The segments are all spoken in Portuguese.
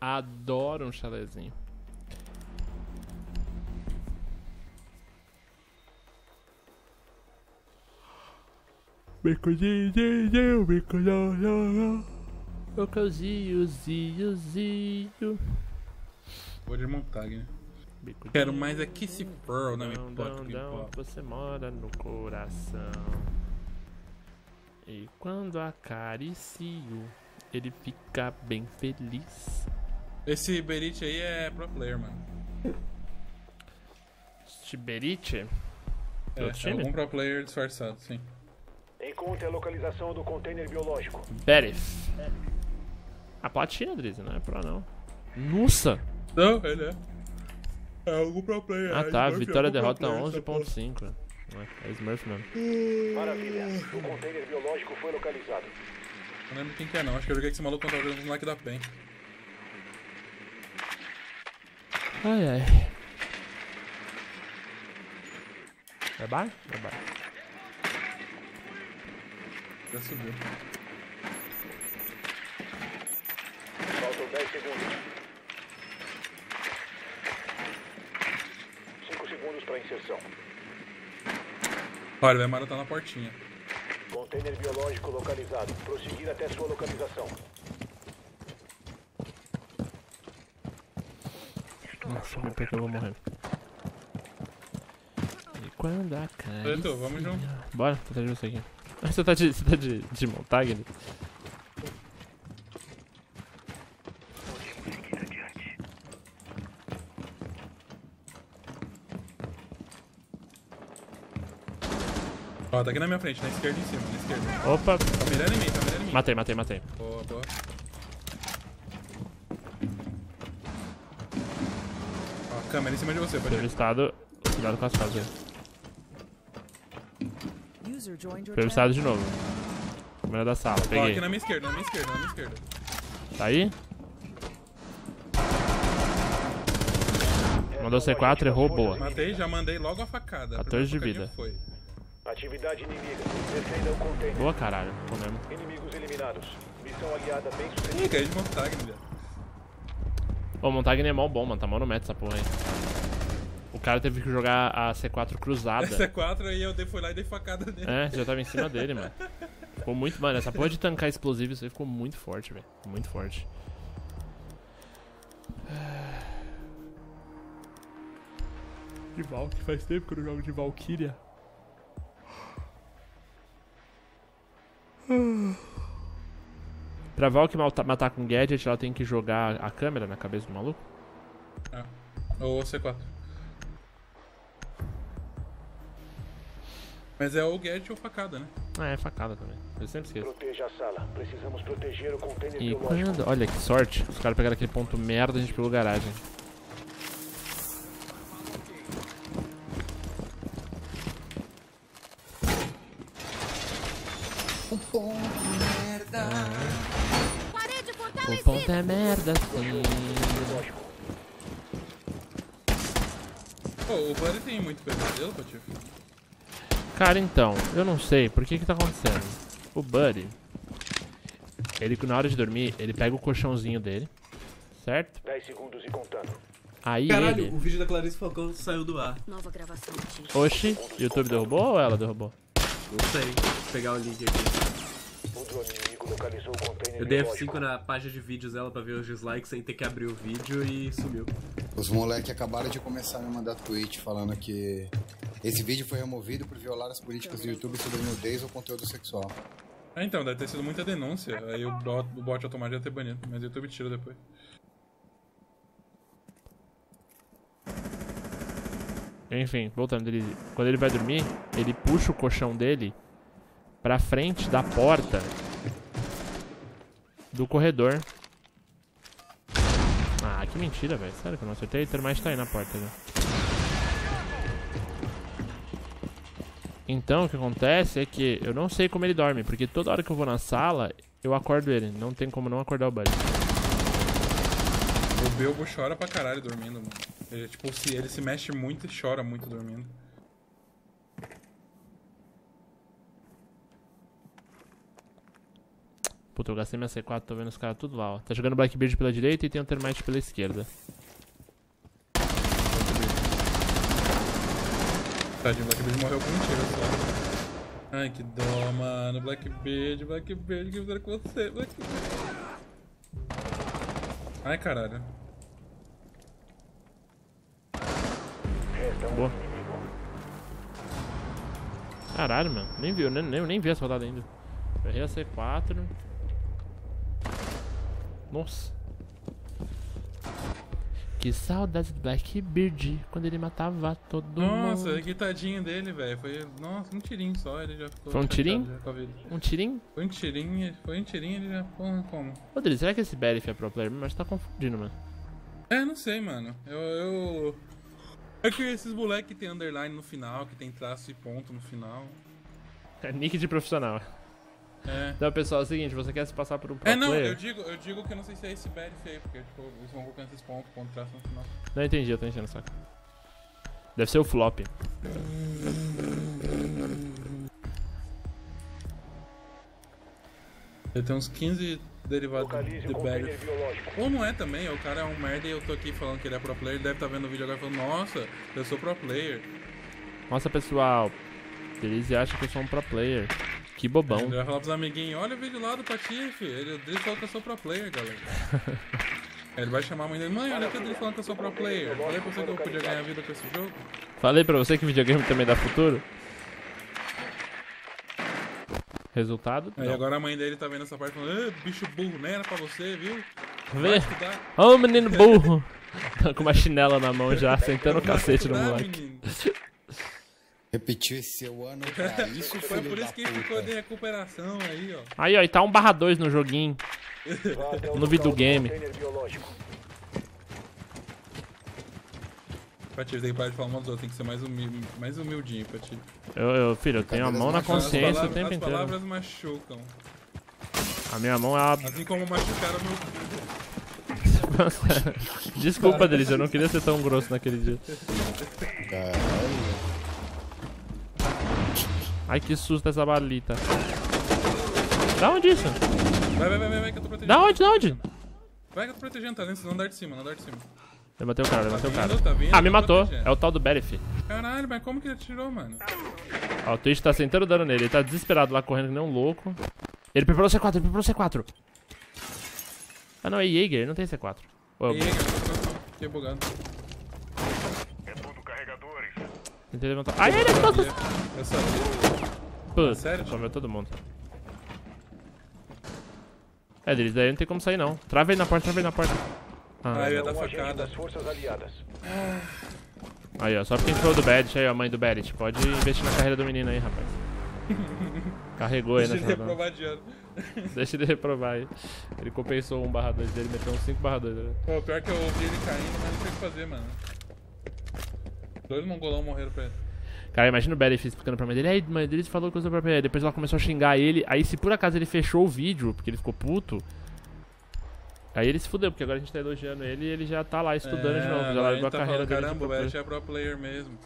Adoro um chalezinho. Bicozinho, bicozinho, bicozinho, zinho, zinho. Vou de montagem, né? Bicozinho, Quero mais é Kiss Pearl, não me dão, importa que importa. Você mora no coração. E quando acaricio, ele fica bem feliz. Esse Berit aí é pro player, mano. Tiberite? É, é algum pro player disfarçado, sim. Encontre a localização do container biológico. Berif. A platina, Drizzy, não é pro não. Nossa! Não, ele é. É algum pro player. Ah é tá, Smurf, vitória é derrota pro player, essa porra. 11.5. É Smurf mesmo. Maravilha. O container biológico foi localizado. Não lembro quem que é não, acho que eu joguei com esse maluco quando tava jogando no like da PEN. Ai ai. Vai bar? Vai bar. Já subiu. Faltam 10 segundos. 5 segundos para inserção. Olha, ele vai marotar na portinha. Container biológico localizado. Prosseguir até sua localização. Nossa, me porque eu vou morrer. E quando a cara. Preto, vamos junto. Bora, vou tentar justo aqui. Ah, Você tá de, você tá de, de montagem? Ó, tá aqui na minha frente, na esquerda em cima, na esquerda. Opa! Tá mirando em mim, tá mirando em mim. Matei, matei, matei. Boa, boa. Ó, câmera em cima de você, pode ir. Revistado. Cuidado com as casas. User joined your channel. Revistado de novo. Câmera da sala, Ó, aqui peguei. na minha esquerda, na minha esquerda, na minha esquerda. Tá aí? Mandou C4, errou, boa. Matei, já mandei logo a facada. A 14 de vida. Foi. Atividade inimiga. Defenda o container. Boa caralho, tô mesmo. Inimigos eliminados. Missão aliada bem Ih, sucedida. caí de montagem, velho. Ô, montagem é mó bom, mano. Tá mó no meta essa porra aí. O cara teve que jogar a C4 cruzada. Essa é 4 aí eu dei, fui lá e dei facada nele. É, já tava em cima dele, mano. Ficou muito. Mano, essa porra de tancar explosivo, isso aí ficou muito forte, velho. Muito forte. De Valk, faz tempo que eu não jogo de Valkyria. Pra Valk matar com gadget, ela tem que jogar a câmera na cabeça do maluco? Ah. Ou C4. Mas é ou gadget ou facada, né? Ah, é facada também. Eu sempre esqueço. Proteja a sala. Precisamos proteger o container E quando. Olha que sorte. Os caras pegaram aquele ponto merda, a gente pegou garagem. Pô, o Buddy tem muito pesadelo, Patife? Cara, então, eu não sei por que que tá acontecendo. O Buddy, ele na hora de dormir, ele pega o colchãozinho dele, certo? 10 segundos e contando. Aí Caralho, o ele. vídeo da Clarice Falcão saiu do ar. Nova gravação. Oxi, YouTube derrubou ou ela derrubou? Não sei. Vou pegar o link aqui. Eu dei biológico. F5 na página de vídeos dela pra ver os dislikes sem ter que abrir o vídeo e sumiu. Os moleques acabaram de começar a me mandar tweet falando que esse vídeo foi removido por violar as políticas do YouTube sobre nudez ou conteúdo sexual. Ah, então, deve ter sido muita denúncia. Aí o bot, o bot automático ia ter banido. Mas o YouTube tira depois. Enfim, voltando, ele, quando ele vai dormir, ele puxa o colchão dele pra frente da porta do corredor. Ah, que mentira, velho. Sério que eu não acertei? Termite tá aí na porta já. Então, o que acontece é que eu não sei como ele dorme, porque toda hora que eu vou na sala, eu acordo ele. Não tem como não acordar o Buddy. O Belbo chora pra caralho dormindo, mano. Ele, tipo, se, ele se mexe muito e chora muito dormindo. Puta, eu gastei minha C4, tô vendo os caras tudo lá, ó. Tá jogando Blackbeard pela direita e tem o Termite pela esquerda. Tadinho, Blackbeard morreu com um tiro só. Ai, que dó, mano. Blackbeard, Blackbeard, o que fizeram com você, Blackbeard? Ai, caralho. Boa. Caralho, mano. Nem viu, nem, nem, nem vi essa rodada ainda. Errei a C4. Nossa. Que saudade do Blackbeard quando ele matava todo Nossa, mundo. que tadinho dele, velho. Foi, nossa, um tirinho só, ele já ficou Foi um tirinho? Um tirinho? Foi um tirinho, foi um tirinho, ele já ficou como? Rodrigo, será que esse Berif é pro player? Mas tá confundindo, mano. É, não sei, mano. Eu. eu... É que esses moleque que tem underline no final, que tem traço e ponto no final. É nick de profissional. É. Então, pessoal, é o seguinte, você quer se passar por um pro É, não, player? eu digo, eu digo que eu não sei se é esse bad aí, porque tipo, eles vão colocando esses pontos, ponto traço no final. Não entendi, eu tô enchendo o saco. Deve ser o flop. Ele tem uns 15 derivados de bad. não é também, o cara é um merda e eu tô aqui falando que ele é pro player, ele deve estar vendo o vídeo agora e falando, nossa, eu sou pro player. Nossa, pessoal. Delise acha que eu sou um pro player. Que bobão. Ele vai falar pros amiguinhos, olha o vídeo lá do Patife, ele, Driz falou que eu sou pro player, galera. Aí ele vai chamar a mãe dele, mãe, olha aqui o Driz falando que eu sou pro player. Falei pra você que eu podia ganhar vida com esse jogo. Falei pra você que videogame também dá futuro. Resultado? Aí Não. agora a mãe dele tá vendo essa parte falando, "Ah, bicho burro, nem era pra você, viu? Vê? Ô, menino burro. Tá com uma chinela na mão já, sentando o cacete no moleque. menino. Repetiu esse seu ano pra isso, Foi por isso que ele ficou de puta. recuperação aí, ó. Aí, ó, e tá 1 barra 2 no joguinho. No videogame. Patife tem que parar de falar mal dos outros, tem que ser mais, humil mais humildinho, Patife. Eu, eu, filho, eu tenho a mão na As consciência o tempo as inteiro. palavras machucam. A minha mão é uma... Assim como machucaram meu Desculpa, Delis, eu não queria ser tão grosso naquele dia. Caralho. Ai, que susto essa balita. Da onde isso? Vai, vai, vai, vai, que eu tô protegendo. Da onde, da onde? Vai que eu tô protegendo, tá vendo? Não andar de cima, não andar de cima. Levantei o cara, levantei o cara. tá vindo, Ah, me matou. protegendo. É o tal do Berif. Caralho, mas como que ele atirou, mano? Ó, o Twitch tá sentando dano nele. Ele tá desesperado lá, correndo que nem um louco. Ele preparou C4, ele preparou C4. Ah, não, é Jaeger, não tem C4. Ô, eu E aí, cara, não, não, fiquei bugado. Tentei levantar. Ai. Sabia. Eu sabia. Putz, Sério? comeu todo mundo. É, deles daí não tem como sair não. Trava ele na porta, trava ele na porta. Ah, Ah, eu ia dar facada. aí, ó, só porque a gente falou do Badit, aí, ó, a mãe do Badit. Pode investir na carreira do menino aí, rapaz. Carregou aí Deixa nessa ele reprovar de ano. Deixa ele reprovar aí. Ele compensou 1 barra 2 dele, meteu um 5 barra 2. Né? Pô, pior que eu ouvi ele caindo, mas não sei o que fazer, mano. Dois mongolão morreram pra ele. Cara, imagina o Badit explicando pra mãe dele. Aí, mãe dele falou que eu sou pra Aí Depois ela começou a xingar ele. Aí, se por acaso ele fechou o vídeo, porque ele ficou puto. Aí ele se fudeu, porque agora a gente tá elogiando ele e ele já tá lá estudando de novo. Já largou a tá carreira falando, dele. de Caramba, o Barrett é pro player mesmo.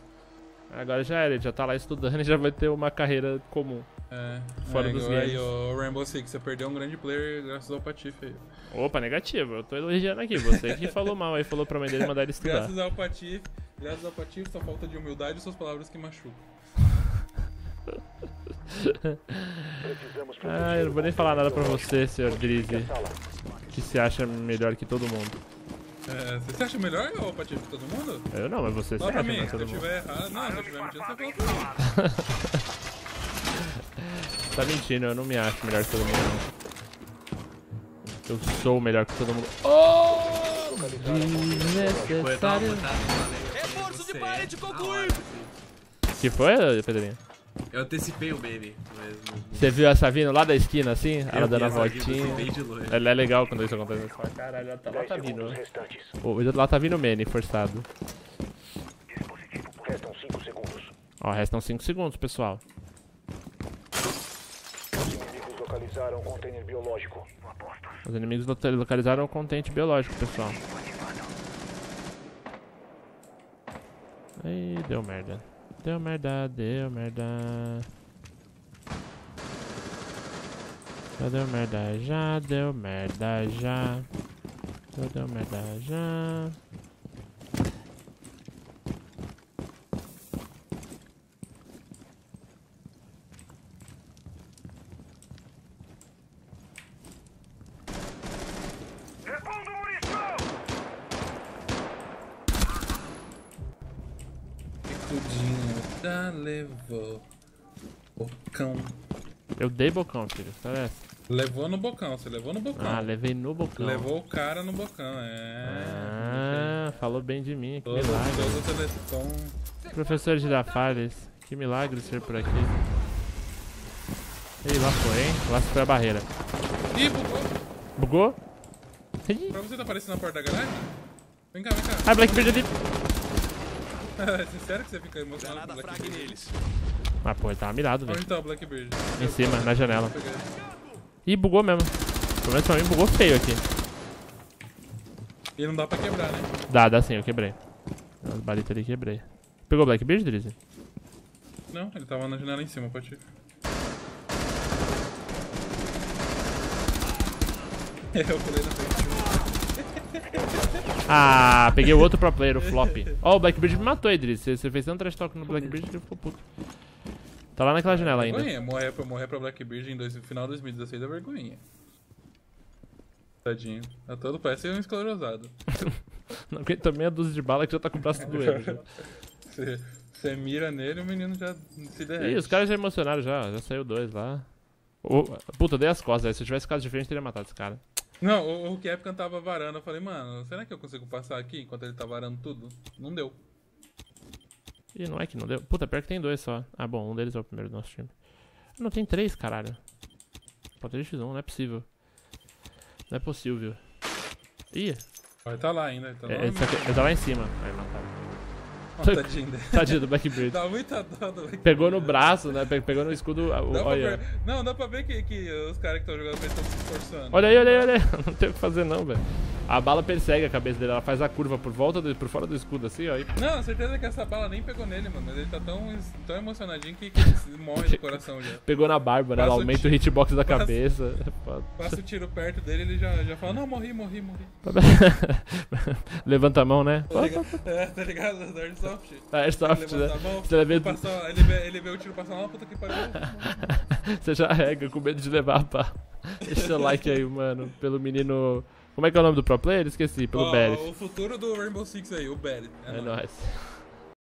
Agora já era, ele já tá lá estudando e já vai ter uma carreira comum. É. Fora é, dos games. Aí, o Rainbow Six, você perdeu um grande player graças ao Patife aí. Opa, negativo, eu tô elogiando aqui. Você que falou mal aí, falou pra mãe dele mandar ele estudar. Graças ao Patife, graças ao Patife, sua falta de humildade e suas palavras que machucam. Ah, eu não vou nem falar nada pra você, senhor Drizzy, que se acha melhor que todo mundo. É, você se acha melhor o Patife que todo mundo? Eu não, mas você se Fala pra acha mim, melhor que se eu todo mundo. tiver errado. Não, se eu tiver mentindo, você fala pra mim. Tá mentindo, eu não me acho melhor que todo mundo. Eu sou melhor que todo mundo. Oh! Foi Desnecessário. Reforço de parede concluído! Que foi, Pedrinho? Eu antecipei o meme, mas. Você viu essa vindo lá da esquina assim? Ela Eu dando a voltinha. Ela é legal quando isso acontece. Você fala, Caralho, lá tá, lá 10 tá vindo. né? Ô, lá tá vindo o Manny, forçado. Restam 5 segundos. Ó, restam 5 segundos, pessoal. Os inimigos localizaram o container biológico. Os inimigos loca- localizaram o contente biológico, pessoal. Aí, deu merda. Deu merda, deu merda. Já deu merda, já deu merda, já. Já deu merda, já. Levou. Bocão. Eu dei bocão, filho. Essa? Levou no bocão, você levou no bocão. Ah, levei no bocão. Levou o cara no bocão, é. Ah, falou bem de mim. Que Todo, milagre. todo teleton. Professor Girafales, que milagre ser por aqui. Ih, lá foi, hein? Lá se foi a barreira. Ih, bugou. Bugou? Pra você tá aparecendo na porta da garagem? Vem cá, vem cá. Ah, Blackbeard ali. É Sincero que você fica emocionado com o Blackbeard? Ah, pô, ele tava mirado, velho. Onde tá o Blackbeard? Em cima, na janela. Ih, bugou mesmo. Pelo menos pra mim bugou feio aqui. E não dá pra quebrar, né? Dá, dá sim, eu quebrei. As balitas ali quebrei. Pegou o Blackbeard, Drizzy? Não, ele tava na janela em cima, pode ir. Eu pulei na frente. Ah, peguei o outro pro player, o Flop. Ó, o Blackbeard me matou, Idris. Você você fez tanto trash talk no Blackbeard que ele ficou puto. Tá lá naquela janela ainda. Vergonha, morrer pra, morrer pra Blackbeard em dois, final de 2016 é vergonha. Tadinho. Tá todo, parece um esclerosado. Não aguenta meia dúzia de bala que já tá com o braço doendo. Você, mira nele e o menino já se derrete. Ih, os caras já emocionaram já. Já saiu dois lá. Ô, puta, eu dei as costas. aí. Se eu tivesse ficado de frente, eu teria matado esse cara. Não, o, o Capcom tava varando. Eu falei, mano, será que eu consigo passar aqui enquanto ele tá varando tudo? Não deu. Ih, não é que não deu. Puta, pior que tem dois só. Ah, bom, um deles é o primeiro do nosso time. Não, tem três, caralho. Pode ter X1, não é possível. Não é possível. Ih, Vai tá lá ainda. Tá lá, é, esse aqui, ele tá lá em cima. Aí mataram. Tadinho dele. Tadinho do Blackbeard. Dá muita dó do Blackbeard. Pegou no braço, né? Pe- Pegou no escudo. o- Olha. ver- Não, dá pra ver que, que os caras que estão jogando estão se esforçando. Olha aí, olha aí, olha aí. Não tem o que fazer não, velho. A bala persegue a cabeça dele, ela faz a curva por volta, do, por fora do escudo, assim, ó. E... Não, certeza que essa bala nem pegou nele, mano. Mas ele tá tão, tão emocionadinho que, que ele morre do coração já. Pegou na barba, né? Ela o aumenta o tiro. hitbox da Passa- cabeça. Foda. Passa o tiro perto dele ele já, já fala, não, morri, morri, morri. Levanta a mão, né? Tá ligado? É, tá ligado? Da Airsoft. Ah, Airsoft, Ele né? mão, Você vê- passa- ele, vê, ele vê o tiro passar lá, puta que pariu. Você já rega com medo de levar a pá. Deixa seu like aí, mano. Pelo menino. Como é que é o nome do pro player? Esqueci, pelo Beres. o futuro do Rainbow Six aí, o Barret. É nóis.